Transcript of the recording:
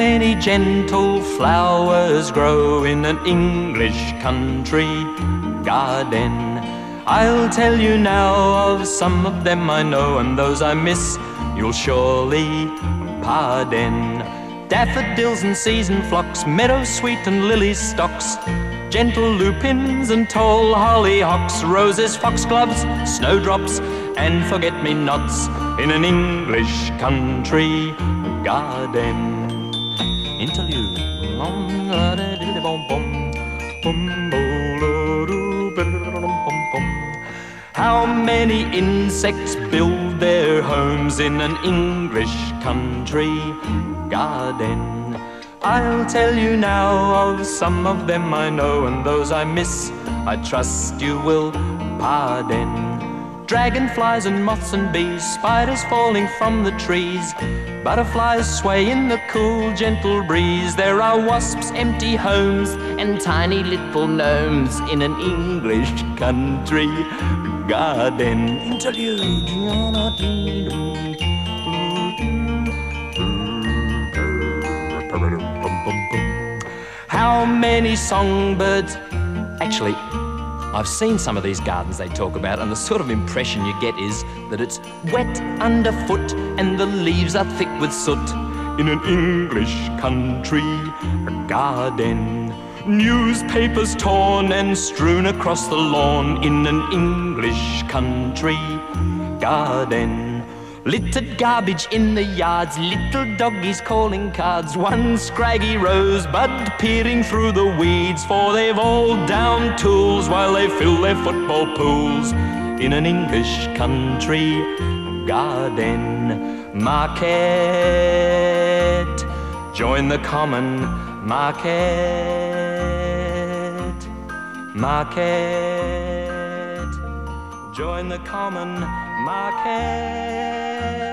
many gentle flowers grow in an English country garden. I'll tell you now of some of them I know, and those I miss, you'll surely pardon. Daffodils and season phlox, meadow sweet and lily stocks, gentle lupins and tall hollyhocks, roses, foxgloves, snowdrops, and forget-me-nots in an English country garden. Interlude. How many insects build their homes in an English country garden? I'll tell you now of some of them I know, and those I miss, I trust you will pardon. Dragonflies and moths and bees, spiders falling from the trees, butterflies sway in the cool, gentle breeze. There are wasps, empty homes, and tiny little gnomes in an English country garden. Interlude. How many songbirds? Actually, I've seen some of these gardens they talk about, and the sort of impression you get is that it's wet underfoot and the leaves are thick with soot in an English country garden. Newspapers torn and strewn across the lawn in an English country garden. Littered garbage in the yards, little doggies calling cards, one scraggy rosebud peering through the weeds, for they've all down tools while they fill their football pools in an English country garden market. Join the common market, market. Join the common market.